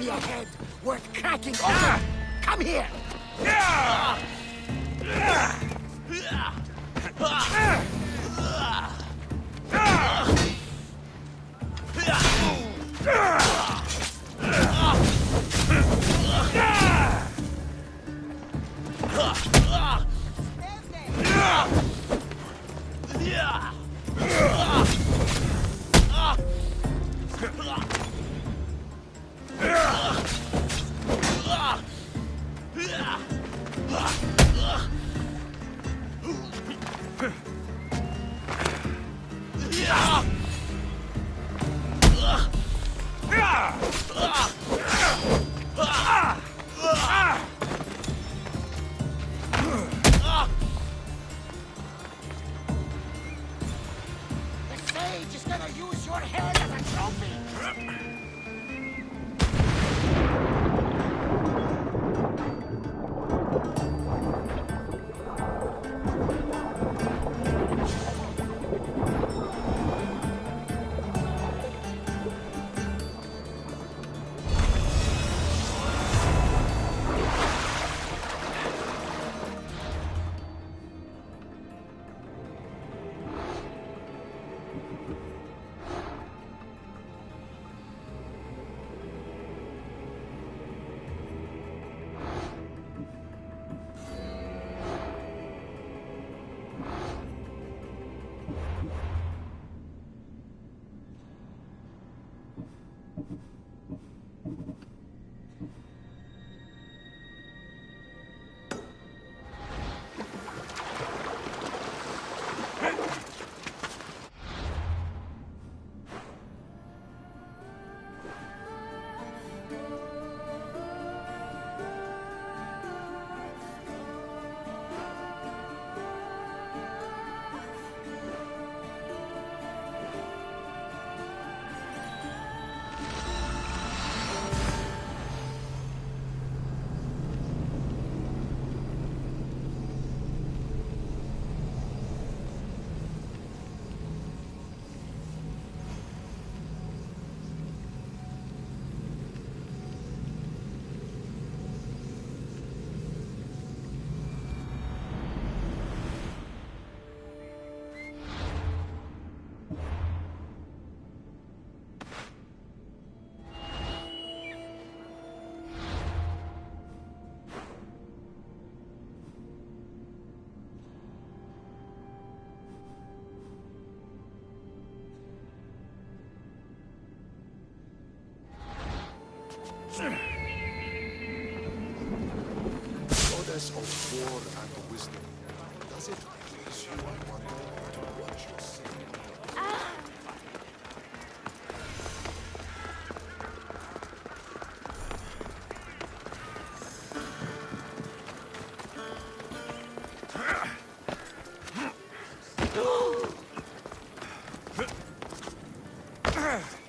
me head worth cracking open! Come of war and wisdom. Does it please you, I wonder, to watch your sin? Ugh!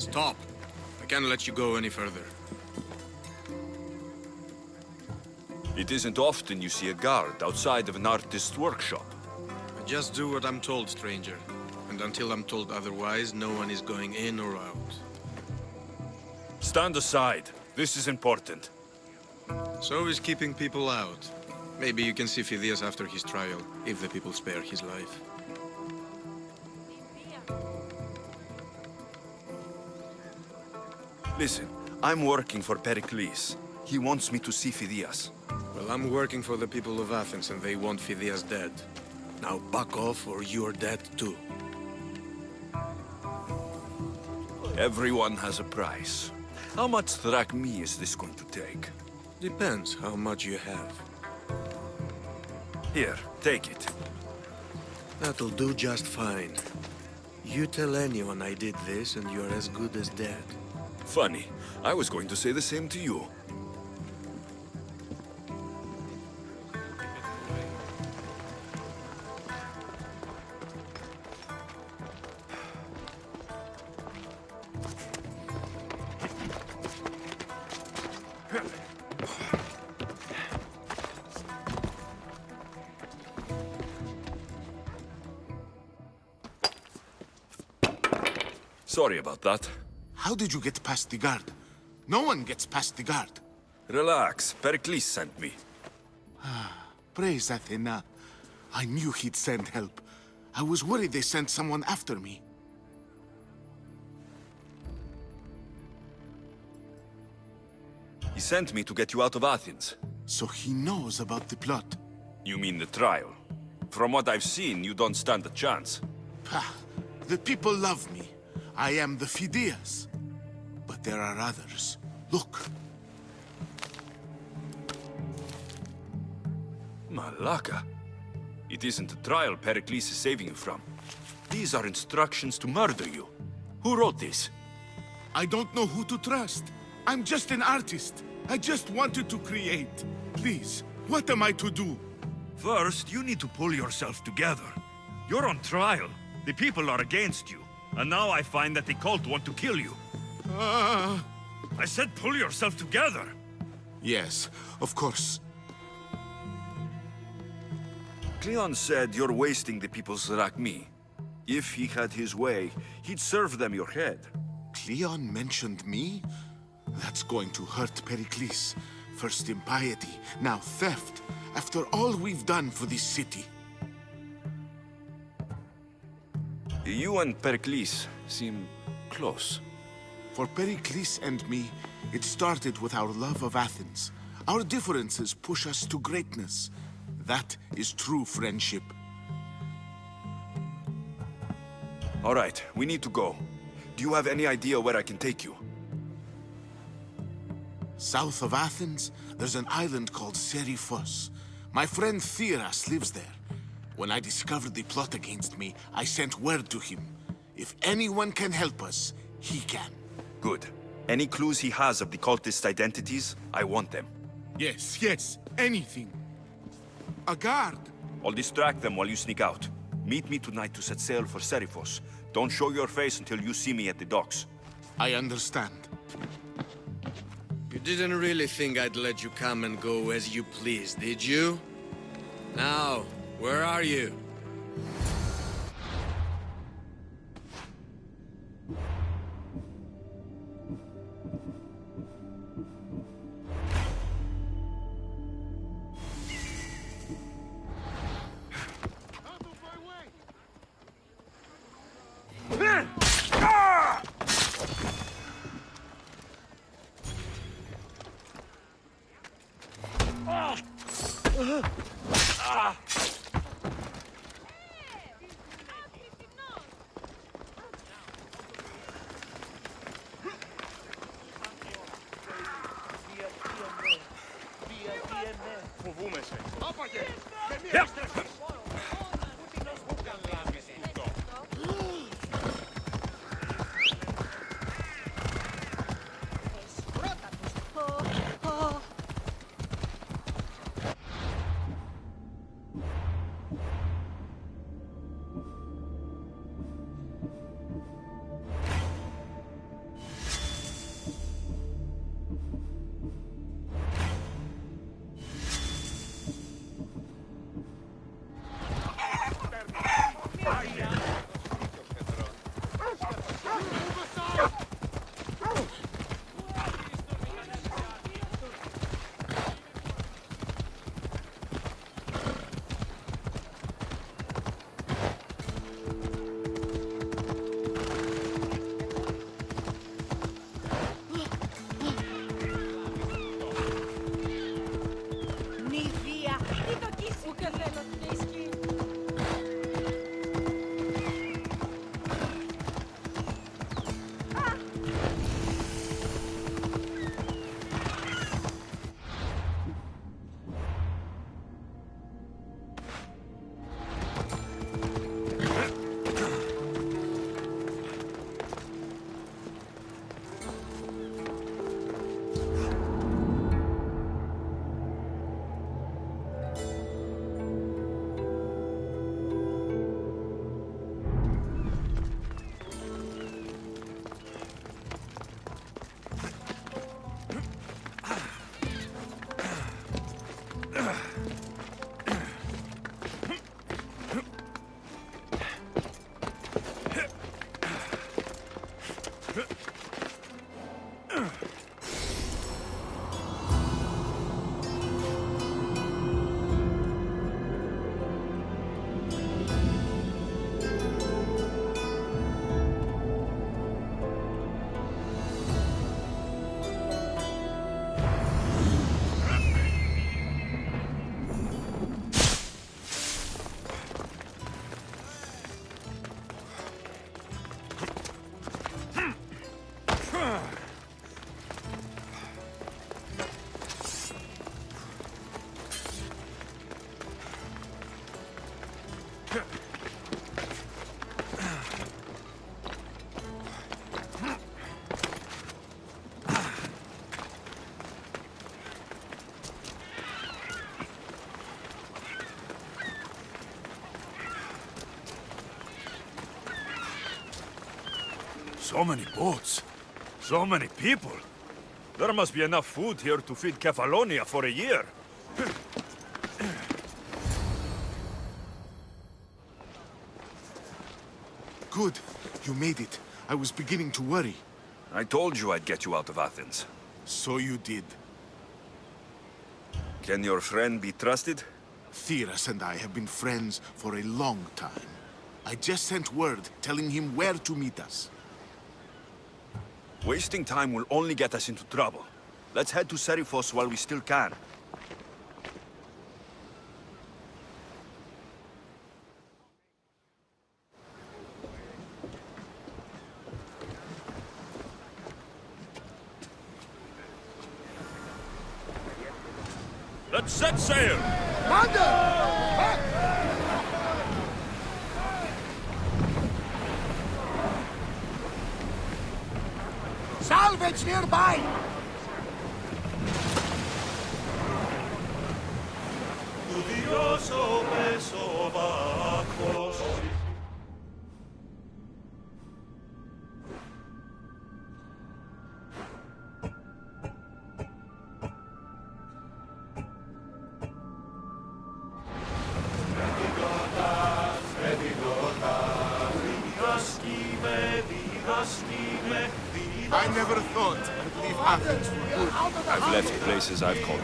Stop. I can't let you go any further. It isn't often you see a guard outside of an artist's workshop. I just do what I'm told, stranger. And until I'm told otherwise, no one is going in or out. Stand aside. This is important. So is keeping people out. Maybe you can see Phidias after his trial, if the people spare his life. Listen, I'm working for Pericles. He wants me to see Phidias. Well, I'm working for the people of Athens, and they want Phidias dead. Now back off, or you're dead too. Everyone has a price. How much drachmi is this going to take? Depends how much you have. Here, take it. That'll do just fine. You tell anyone I did this, and you're as good as dead. Funny. I was going to say the same to you. Sorry about that. How did you get past the guard? No one gets past the guard. Relax. Pericles sent me. Ah, praise Athena. I knew he'd send help. I was worried they sent someone after me. He sent me to get you out of Athens. So he knows about the plot. You mean the trial? From what I've seen, you don't stand a chance. Pah, the people love me. I am the Phidias. But there are others. Look, Malaka. It isn't a trial Pericles is saving you from. These are instructions to murder you. Who wrote this? I don't know who to trust. I'm just an artist. I just wanted to create. Please, what am I to do? First, you need to pull yourself together. You're on trial. The people are against you. And now I find that the cult want to kill you. Ah. I said pull yourself together. Yes, of course. Cleon said you're wasting the people's drachmi. If he had his way, he'd serve them your head. Cleon mentioned me? That's going to hurt Pericles. First impiety, now theft. After all we've done for this city. You and Pericles seem close. For Pericles and me, it started with our love of Athens. Our differences push us to greatness. That is true friendship. All right, we need to go. Do you have any idea where I can take you? South of Athens, there's an island called Seriphos. My friend Theras lives there. When I discovered the plot against me, I sent word to him. If anyone can help us, he can. Good. Any clues he has of the cultist identities, I want them. Yes, yes, anything. A guard. I'll distract them while you sneak out. Meet me tonight to set sail for Seriphos. Don't show your face until you see me at the docks. I understand. You didn't really think I'd let you come and go as you please, did you? Now, where are you? So many boats. So many people. There must be enough food here to feed Kefalonia for a year. Good. You made it. I was beginning to worry. I told you I'd get you out of Athens. So you did. Can your friend be trusted? Theras and I have been friends for a long time. I just sent word telling him where to meet us. Wasting time will only get us into trouble. Let's head to Seriphos while we still can. Places I've called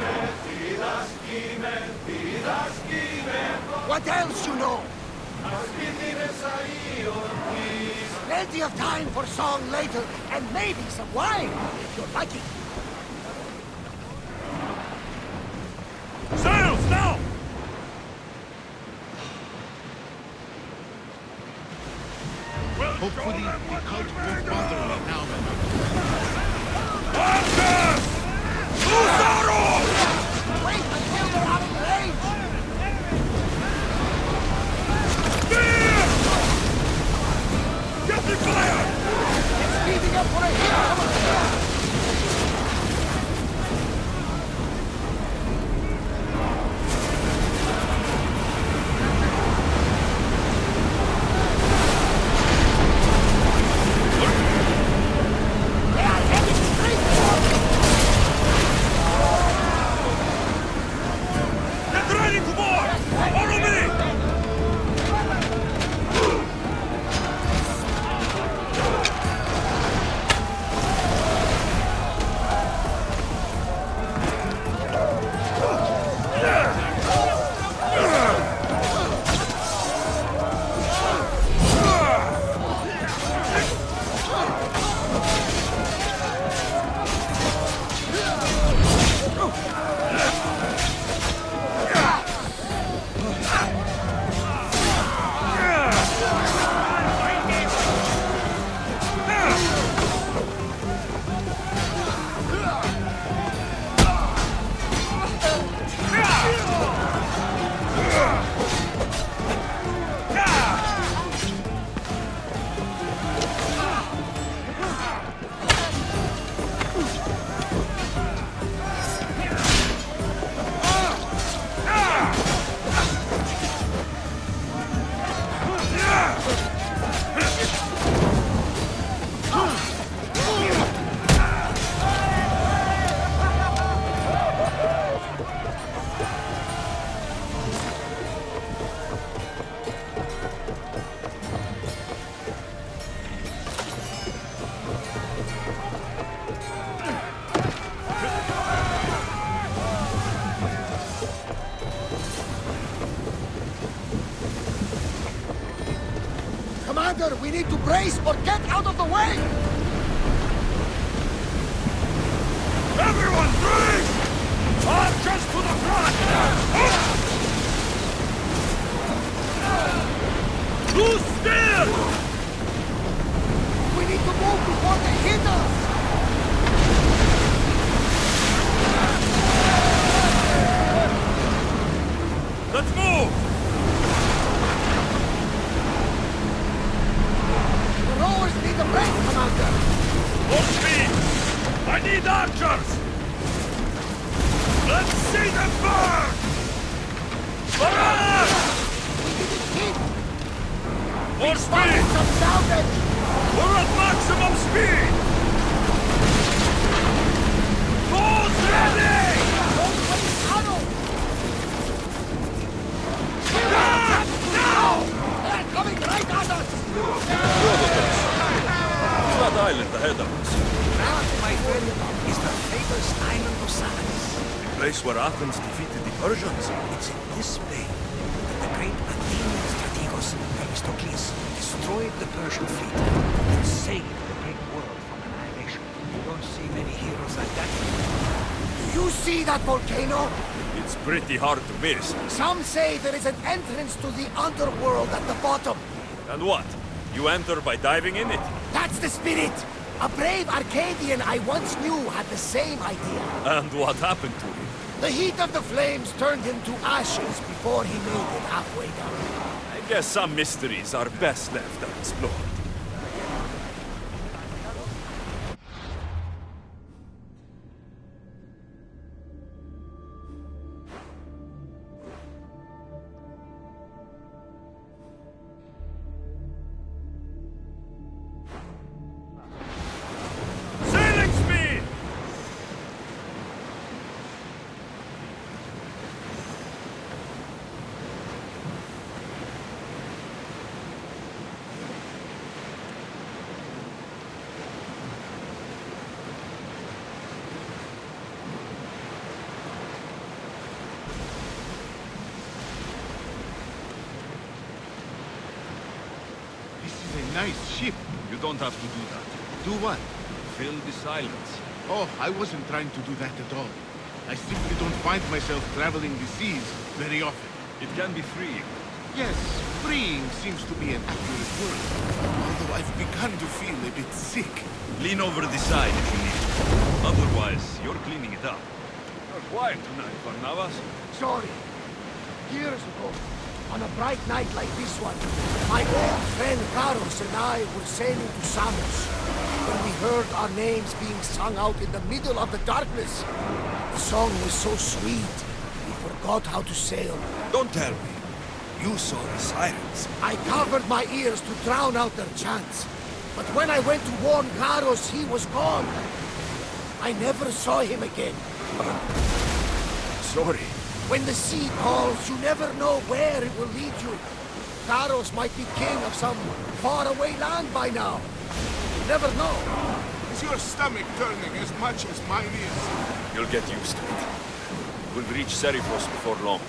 need to brace or get out of the way! Everyone, brace! Archers to the front! Who's still? We need to move before they hit us! Let's move! The rowers need a break, Commander! Full speed! I need archers! Let's see them burn! For us! We didn't hit! More Spotted speed! some salvage! We're at maximum speed! Boats ready! Don't waste tunnel! Now! Now! They're coming right at us! That island ahead of us. That, my friend, is the famous island of Salamis. The place where Athens defeated the Persians. It's in this bay that the great Athenian strategos Themistocles destroyed the Persian fleet and saved the great world from annihilation. You don't see many heroes like that. Do you see that volcano? It's pretty hard to miss. Some say there is an entrance to the underworld at the bottom. And what? You enter by diving in it? That's the spirit! A brave Arcadian I once knew had the same idea. And what happened to him? The heat of the flames turned him to ashes before he made it halfway down. I guess some mysteries are best left unexplored. Don't have to do that. Do what? Fill the silence. Oh, I wasn't trying to do that at all. I simply don't find myself traveling the seas very often. It can be freeing. Yes, freeing seems to be an accurate word. Although I've begun to feel a bit sick. Lean over the side if you need to. Otherwise, you're cleaning it up. You're quiet tonight, Barnabas. Sorry. Years ago, on a bright night like this one, my old friend Carlos and I were sailing to Samos when we heard our names being sung out in the middle of the darkness. The song was so sweet, we forgot how to sail. Don't tell me. You saw the sirens. I covered my ears to drown out their chants. But when I went to warn Carlos, he was gone. I never saw him again. Sorry. When the sea calls, you never know where it will lead you. Taros might be king of some faraway land by now. You never know. Is your stomach turning as much as mine is? You'll get used to it. We'll reach Seriphos before long.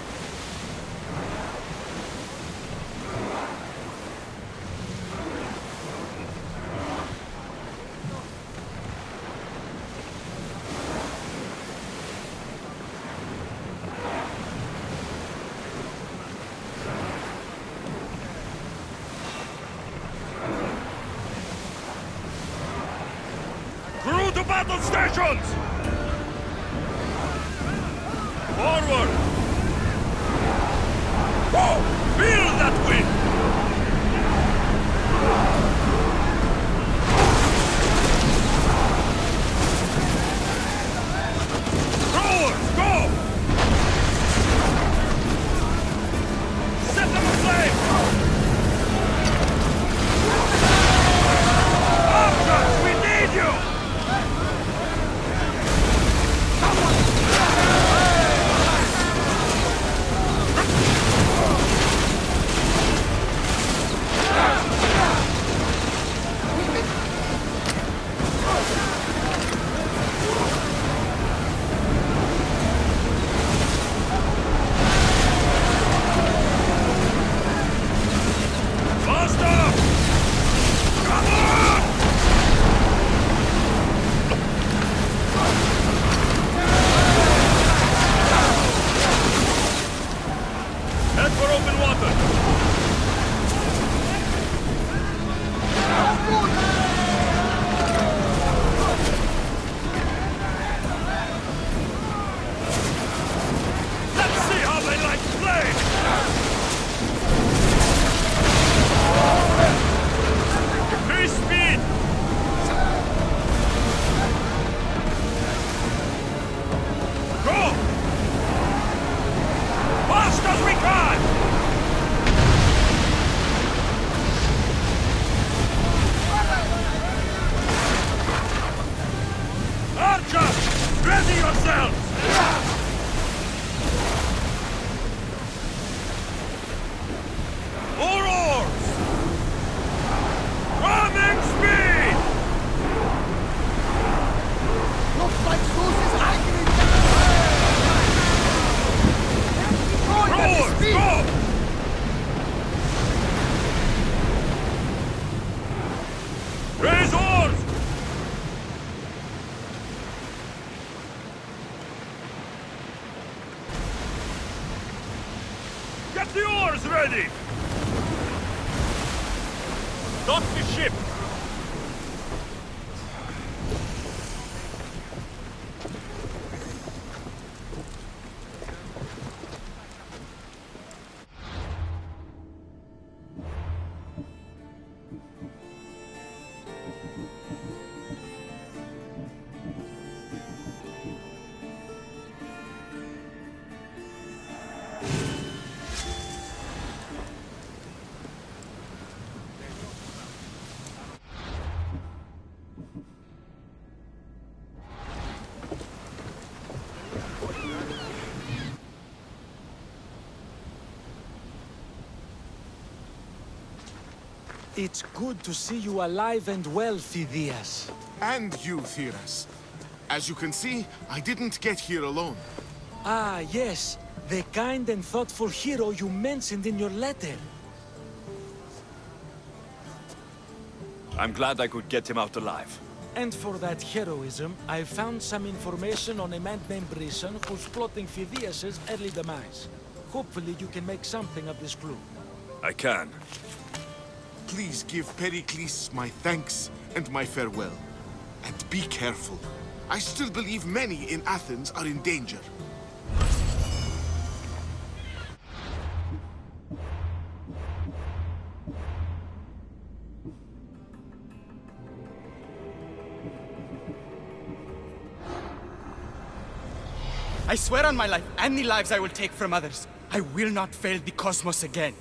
Dock the ship! It's good to see you alive and well, Phidias. And you, Thiras. As you can see, I didn't get here alone. Ah, yes. The kind and thoughtful hero you mentioned in your letter. I'm glad I could get him out alive. And for that heroism, I found some information on a man named Brisson who's plotting Phidias' early demise. Hopefully you can make something of this clue. I can. Please give Pericles my thanks and my farewell. And be careful. I still believe many in Athens are in danger. I swear on my life and the lives I will take from others, I will not fail the cosmos again.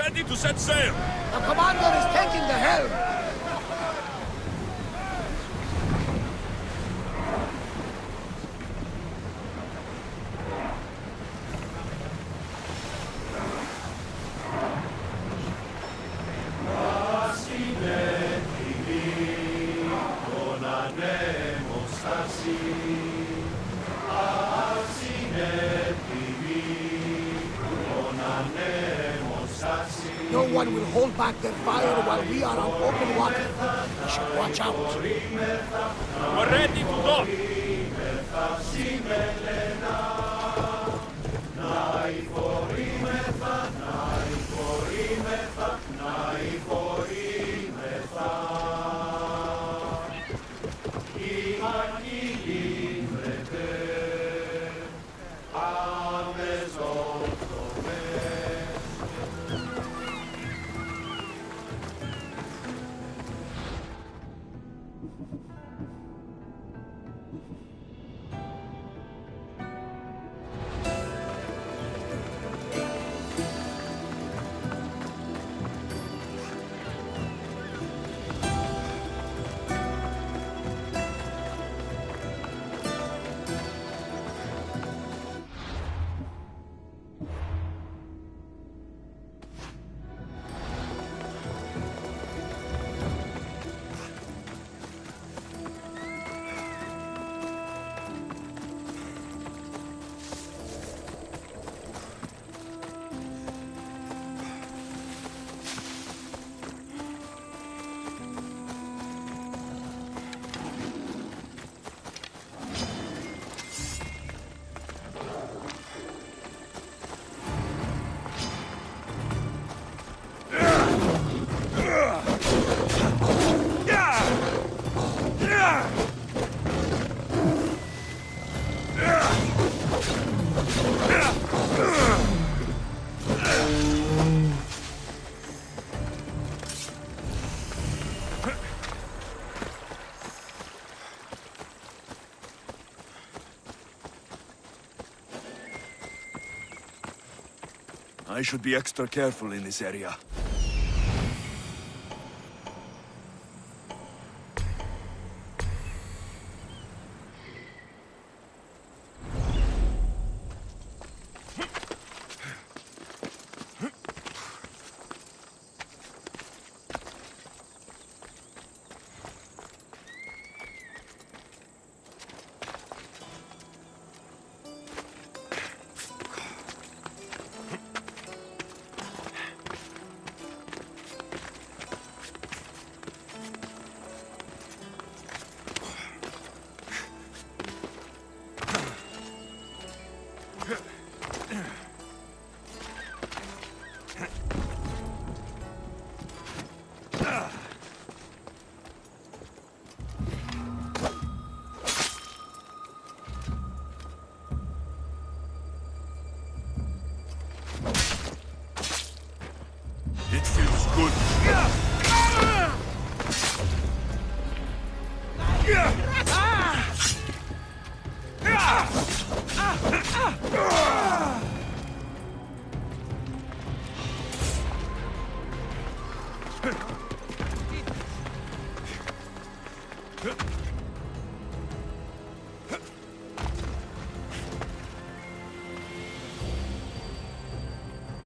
Ready to set sail! The commander is taking the helm! not I should be extra careful in this area.